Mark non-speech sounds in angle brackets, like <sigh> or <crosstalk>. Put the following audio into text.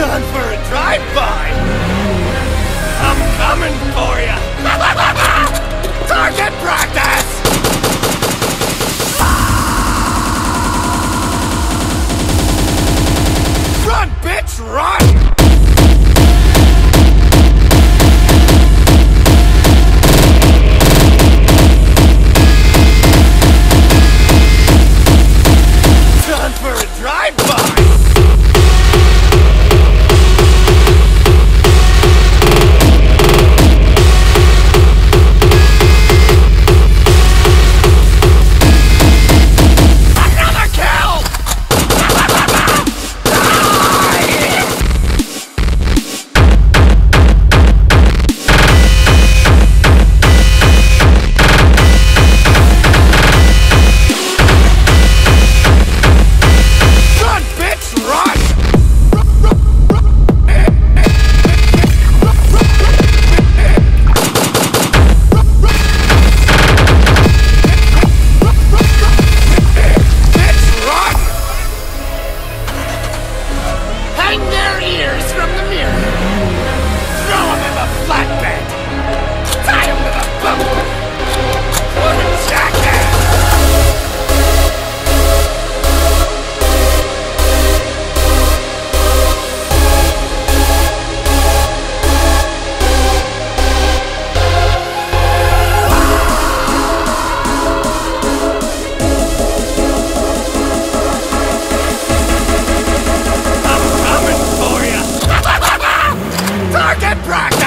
Time for a drive-by! I'm coming for you! <laughs> Target practice! Run, bitch, run! Time for a drive-by! Rock!